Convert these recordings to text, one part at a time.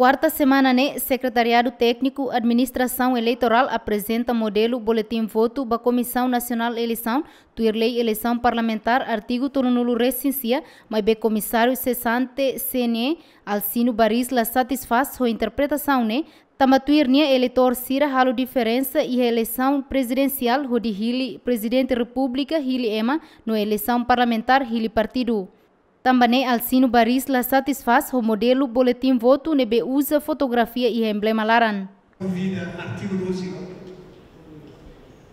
Quarta semana, né, Secretariado Técnico Administração Eleitoral apresenta modelo Boletim Voto da Comissão Nacional Eleição, tuir lei eleição parlamentar, artigo tornulo recensia, mas be comissário cessante CNE, Alcino Baris, la satisfaz sua interpretação, né, Tamatuir nia eleitor sira halo diferença e eleição presidencial, onde Hili, presidente República, Hili Ema, no eleição parlamentar, Hili partido. Também Alcino Baris la satisfaz o modelo boletim voto nebe usa fotografia e emblema laran. Convida artigo 12,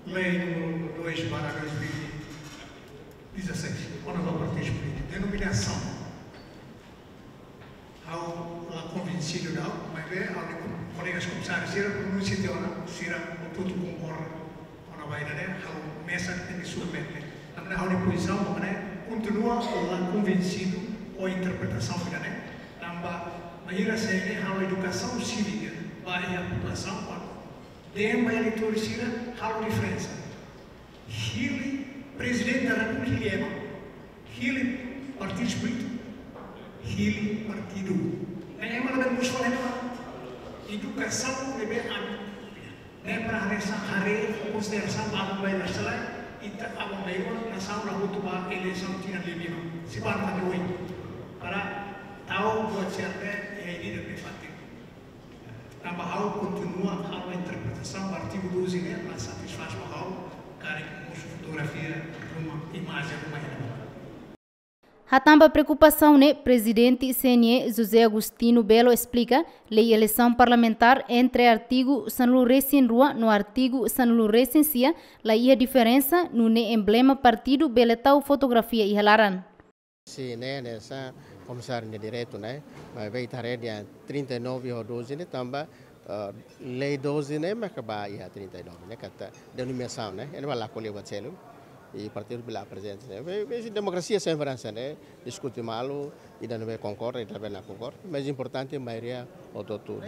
lei número 2 para 2016, quando vai partido político, denominação ao convencido não, mas é ao colegas comissários, se era pronúncia de hora, se era o tudo concorre, quando vai dar, ao mesa que submeter. Também a posição, né? Continua lá convencido com a interpretação que né? Namba maneira séria a educação cívica vai a população quando dem a eleitor sira a diferença ele presidente da república ele é partido político ele partido. É uma das coisas que educação deve é para essa área consideração a vai dar ita abang lewat nasau rahu tuba eleição tinha lebih si bar ka doi para tahu buat siapa ya ini dan fatin tambah hau continua a interpretação artigo 12 né mas satisfaz o hau cara com fotografia uma imagem uma Hatamba preocupação, né? Presidente CNE José Agostino Belo explica lei eleição parlamentar entre artigo San Lourenço Rua no artigo San Lourenço Cia, lá ia diferença no emblema partido beletau fotografia e halaran. Sim, né, nessa comissário de direito, né? Mas veio tarefa dia 39 ou 12, né? Também uh, lei 12, né? Mas acaba ia 39, né? Kata denominação, né? Ele vai lá colher o e partido bila presente né vejo democracia sem frança né discute malo e não concorda também não concorda mas importante a maioria votou tudo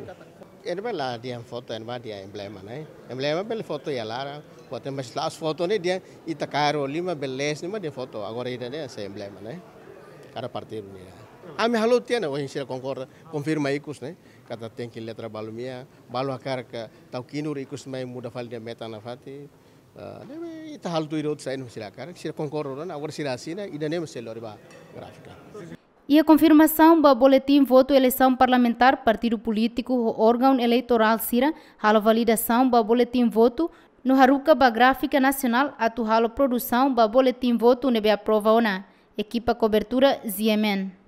ele vai lá dia foto ele vai dia emblema né emblema bela foto ia lá pode mas lá as foto né dia e tá caro lima beleza mas dia foto. Agora ainda né esse emblema né cada partido né a minha halu tiene hoje se concorda confirma icus né tem que letra balu minha balu a cara que tau kinur icus mai muda fal dia meta na fati ita hal tu irot sa ino sila cara sila concordo na agora sila sina ida nem se loriba gráfica e a confirmação do boletim voto eleição parlamentar partido político órgão eleitoral sira halo validação do boletim voto. No haruka ba gráfica nacional atu halo produção do boletim voto nebe aprova ona equipa cobertura ZMN